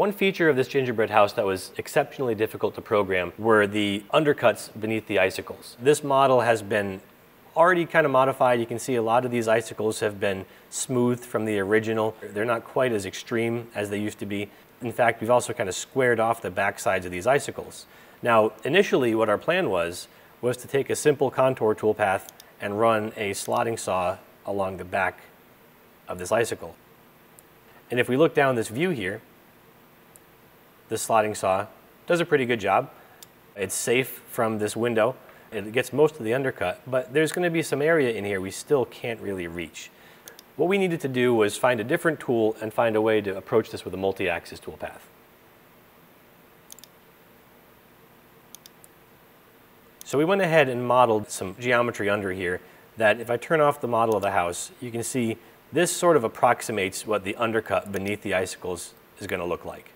One feature of this gingerbread house that was exceptionally difficult to program were the undercuts beneath the icicles. This model has been already kind of modified. You can see a lot of these icicles have been smoothed from the original. They're not quite as extreme as they used to be. In fact, we've also kind of squared off the back sides of these icicles. Now, initially what our plan was, was to take a simple contour toolpath and run a slotting saw along the back of this icicle. And if we look down this view here, this slotting saw does a pretty good job. It's safe from this window. It gets most of the undercut, but there's going to be some area in here we still can't really reach. What we needed to do was find a different tool and find a way to approach this with a multi-axis toolpath. So we went ahead and modeled some geometry under here that if I turn off the model of the house, you can see this sort of approximates what the undercut beneath the icicles is going to look like.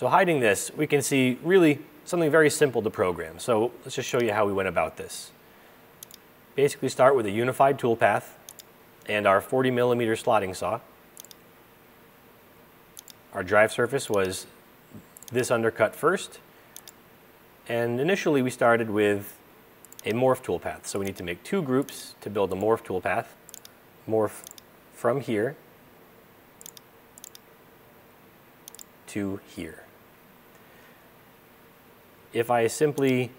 So hiding this, we can see really something very simple to program. So let's just show you how we went about this. Basically start with a unified toolpath and our 40 millimeter slotting saw. Our drive surface was this undercut first. And initially we started with a morph toolpath. So we need to make two groups to build a morph toolpath. Morph from here to here if I simply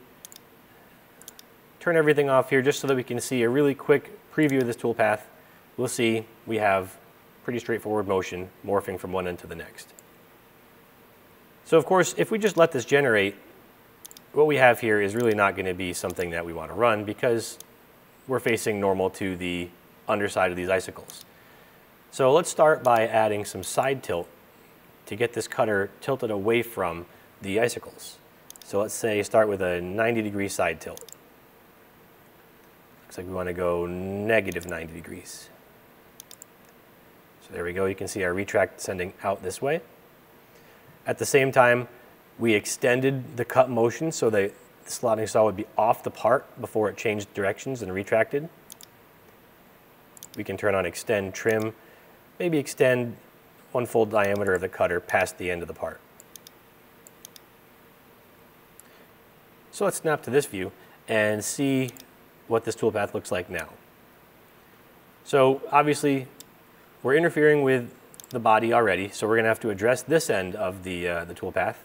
turn everything off here just so that we can see a really quick preview of this toolpath, we'll see we have pretty straightforward motion morphing from one end to the next. So of course, if we just let this generate, what we have here is really not going to be something that we want to run because we're facing normal to the underside of these icicles. So let's start by adding some side tilt to get this cutter tilted away from the icicles. So let's say start with a 90 degree side tilt. Looks like we want to go negative 90 degrees. So there we go. You can see our retract sending out this way. At the same time, we extended the cut motion so that the slotting saw would be off the part before it changed directions and retracted. We can turn on extend trim, maybe extend one full diameter of the cutter past the end of the part. So let's snap to this view and see what this toolpath looks like now. So obviously we're interfering with the body already, so we're going to have to address this end of the, uh, the toolpath.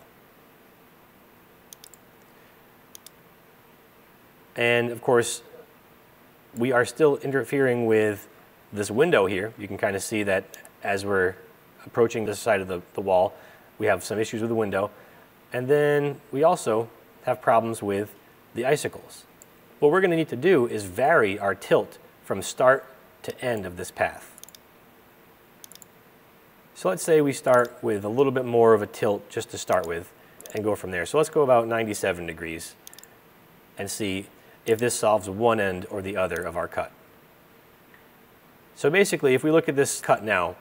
And of course, we are still interfering with this window here. You can kind of see that as we're approaching this side of the, the wall, we have some issues with the window. And then we also have problems with the icicles. What we're going to need to do is vary our tilt from start to end of this path. So let's say we start with a little bit more of a tilt just to start with and go from there. So let's go about 97 degrees and see if this solves one end or the other of our cut. So basically, if we look at this cut now,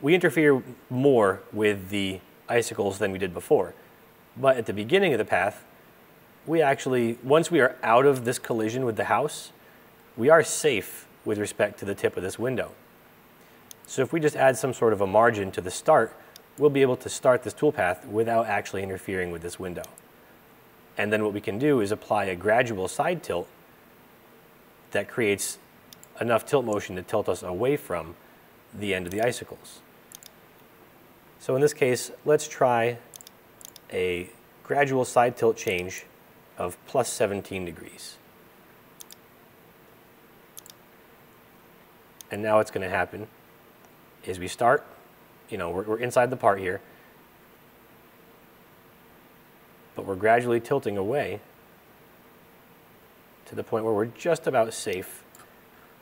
we interfere more with the icicles than we did before. But at the beginning of the path, we actually, once we are out of this collision with the house, we are safe with respect to the tip of this window. So if we just add some sort of a margin to the start, we'll be able to start this toolpath without actually interfering with this window. And then what we can do is apply a gradual side tilt that creates enough tilt motion to tilt us away from the end of the icicles. So in this case, let's try a gradual side tilt change of plus 17 degrees. And now what's going to happen is we start, you know, we're, we're inside the part here, but we're gradually tilting away to the point where we're just about safe.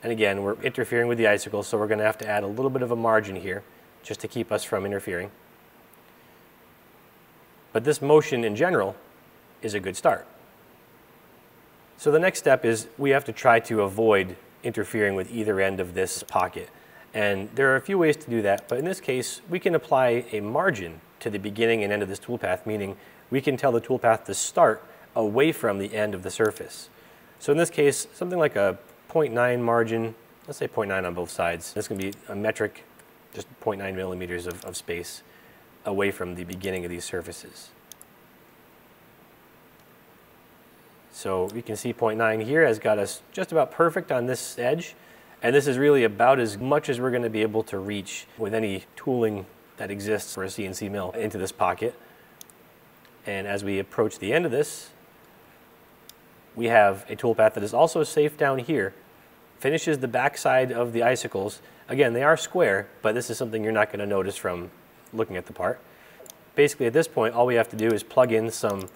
And again, we're interfering with the icicle, so we're going to have to add a little bit of a margin here just to keep us from interfering. But this motion in general is a good start. So the next step is we have to try to avoid interfering with either end of this pocket. And there are a few ways to do that, but in this case, we can apply a margin to the beginning and end of this toolpath, meaning we can tell the toolpath to start away from the end of the surface. So in this case, something like a 0.9 margin, let's say 0.9 on both sides. This can be a metric just 0.9 millimeters of, of space away from the beginning of these surfaces. So you can see 0.9 here has got us just about perfect on this edge. And this is really about as much as we're going to be able to reach with any tooling that exists for a CNC mill into this pocket. And as we approach the end of this, we have a toolpath that is also safe down here, finishes the backside of the icicles. Again, they are square, but this is something you're not going to notice from looking at the part. Basically, at this point, all we have to do is plug in some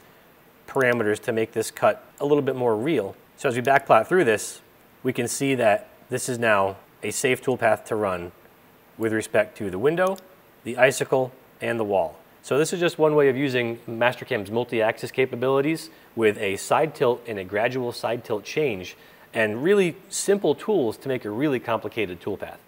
parameters to make this cut a little bit more real. So as we backplot through this, we can see that this is now a safe toolpath to run with respect to the window, the icicle, and the wall. So this is just one way of using Mastercam's multi-axis capabilities with a side tilt and a gradual side tilt change and really simple tools to make a really complicated toolpath.